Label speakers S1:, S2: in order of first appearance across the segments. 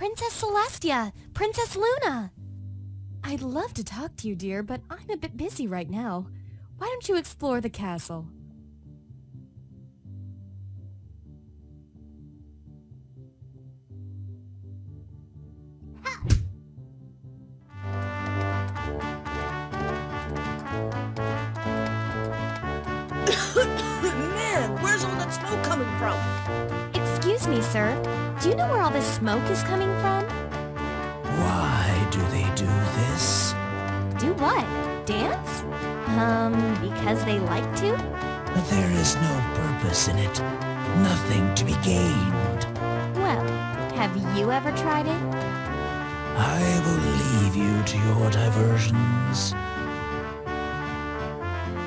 S1: Princess Celestia! Princess Luna! I'd love to talk to you, dear, but I'm a bit busy right now. Why don't you explore the castle?
S2: Man, where's all that smoke coming from?
S1: Excuse me, sir. Do you know where all this smoke is coming from?
S3: Why do they do this?
S1: Do what? Dance? Um, because they like to?
S3: But there is no purpose in it. Nothing to be gained.
S1: Well, have you ever tried it?
S3: I will leave you to your diversions.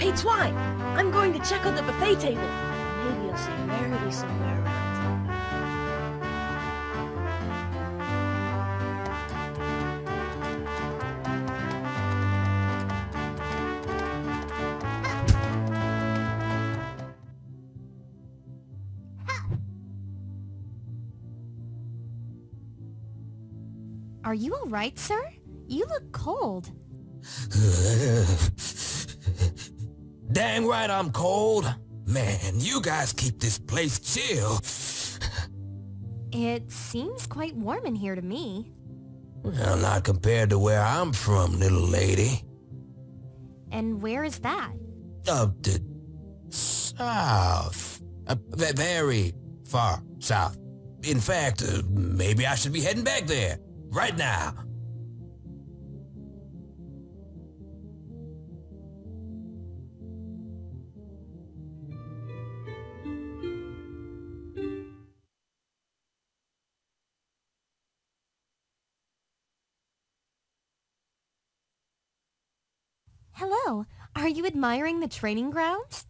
S2: Hey, Twine, I'm going to check out the buffet table. Maybe I'll see Rarity somewhere around.
S1: Are you alright, sir? You look cold.
S4: Dang right I'm cold. Man, you guys keep this place chill.
S1: It seems quite warm in here to me.
S4: Well, not compared to where I'm from, little lady.
S1: And where is that?
S4: Up the south. Uh, very far south. In fact, uh, maybe I should be heading back there. Right now.
S1: Hello, are you admiring the training grounds?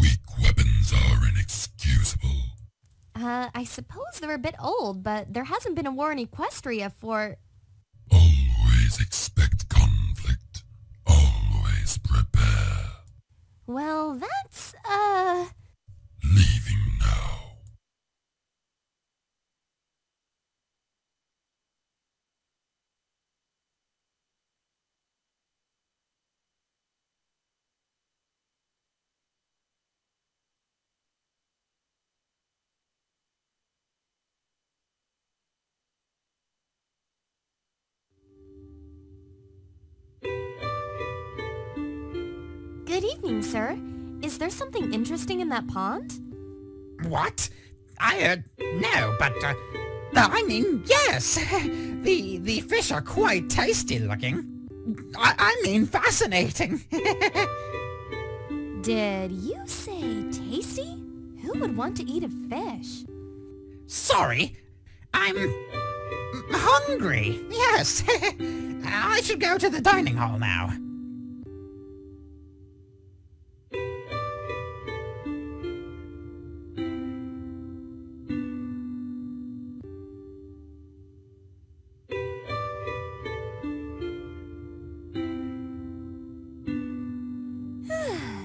S5: Weak weapons are inexcusable.
S1: Uh, I suppose they're a bit old, but there hasn't been a war in Equestria for...
S5: Always expect conflict. Always prepare.
S1: Well, that's, Good evening, sir. Is there something interesting in that pond?
S6: What? I, uh, no, but, uh, I mean, yes. The, the fish are quite tasty looking. I, I mean, fascinating.
S1: Did you say tasty? Who would want to eat a fish?
S6: Sorry, I'm hungry. Yes. I should go to the dining hall now.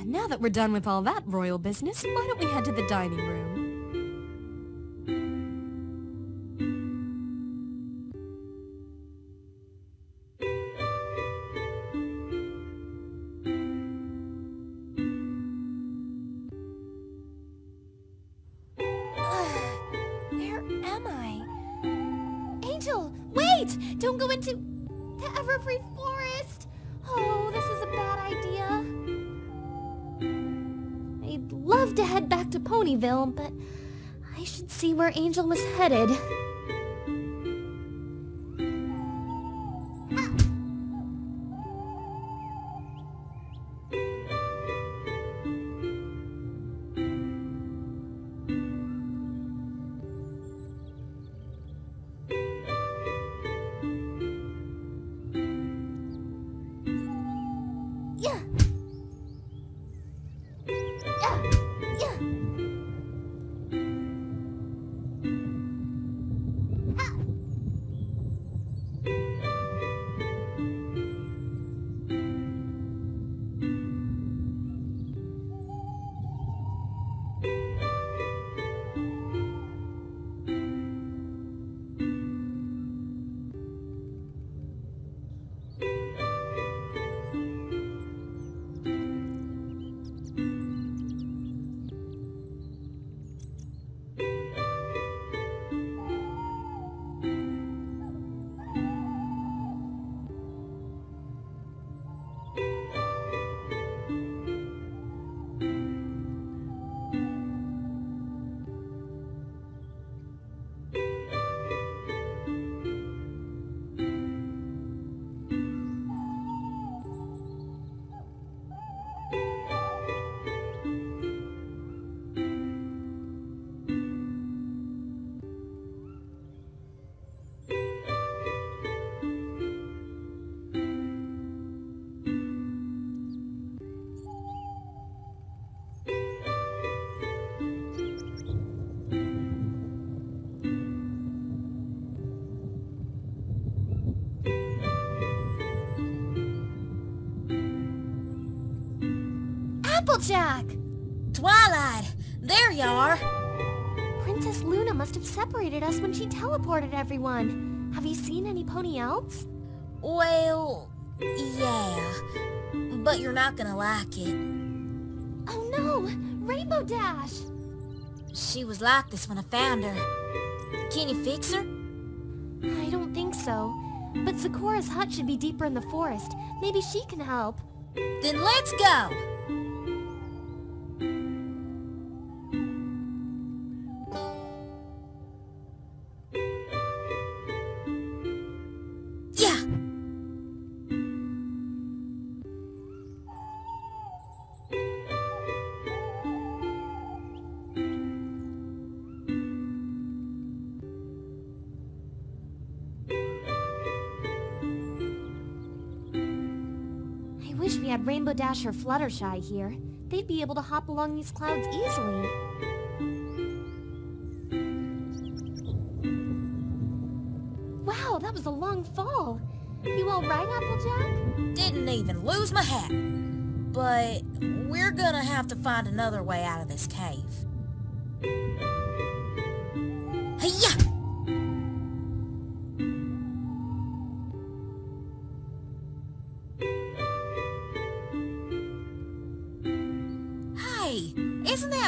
S1: Now that we're done with all that royal business, why don't we head to the dining room? Where am I? Angel, wait! Don't go into the Everfree Forest! Oh, this is a bad idea. Love to head back to Ponyville, but I should see where Angel was headed. Applejack!
S7: Twilight, there you are.
S1: Princess Luna must have separated us when she teleported everyone. Have you seen any pony elves?
S7: Well, yeah. But you're not gonna like it.
S1: Oh no! Rainbow Dash!
S7: She was like this when I found her. Can you fix her?
S1: I don't think so. But Zecora's hut should be deeper in the forest. Maybe she can help.
S7: Then let's go.
S1: Had Rainbow Dash or Fluttershy here. They'd be able to hop along these clouds easily. Wow, that was a long fall. You all right, Applejack?
S7: Didn't even lose my hat. But we're gonna have to find another way out of this cave. Hiya!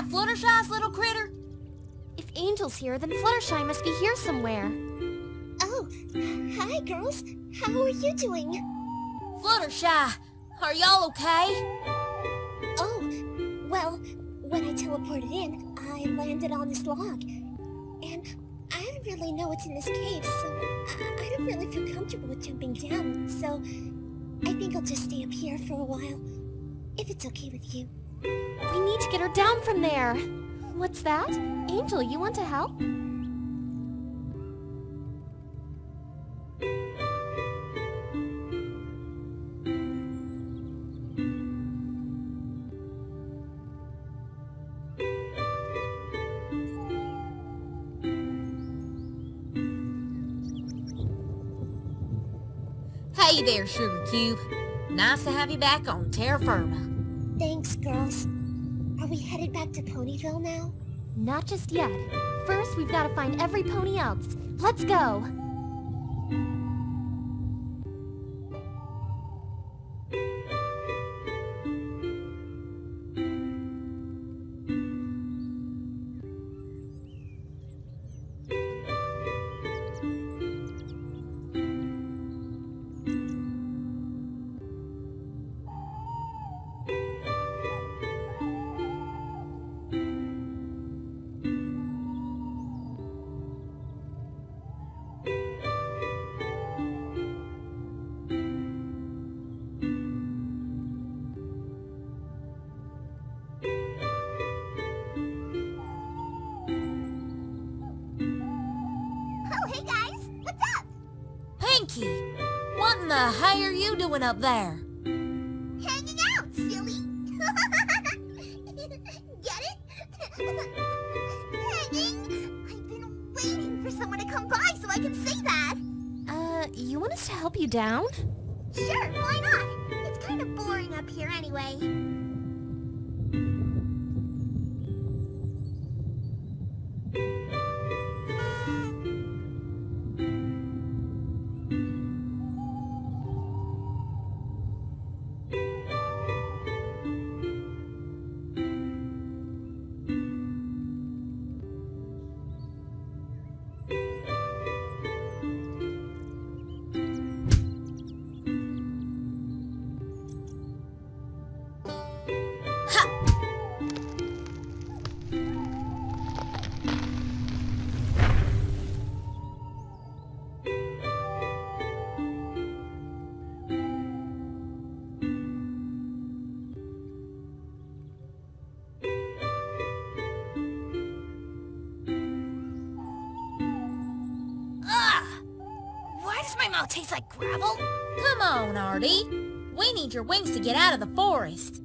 S7: Fluttershy's little critter?
S1: If Angel's here, then Fluttershy must be here somewhere.
S8: Oh, hi girls. How are you doing?
S7: Fluttershy, are y'all okay?
S8: Oh, well, when I teleported in, I landed on this log. And I don't really know what's in this cave, so I, I don't really feel comfortable with jumping down. So I think I'll just stay up here for a while, if it's okay with you.
S1: We need to get her down from there. What's that? Angel, you want to help?
S7: Hey there, Sugar Cube. Nice to have you back on Terra Firma.
S8: Thanks, girls. Are we headed back to Ponyville now?
S1: Not just yet. First, we've got to find every pony else. Let's go!
S7: The hay are you doing up there?
S8: Hanging out, silly! Get it? Hanging? I've been waiting for someone to come by so I can say that!
S1: Uh, you want us to help you down?
S8: Sure, why not? It's kind of boring up here anyway.
S7: Taste like gravel? Come on, Artie. We need your wings to get out of the forest.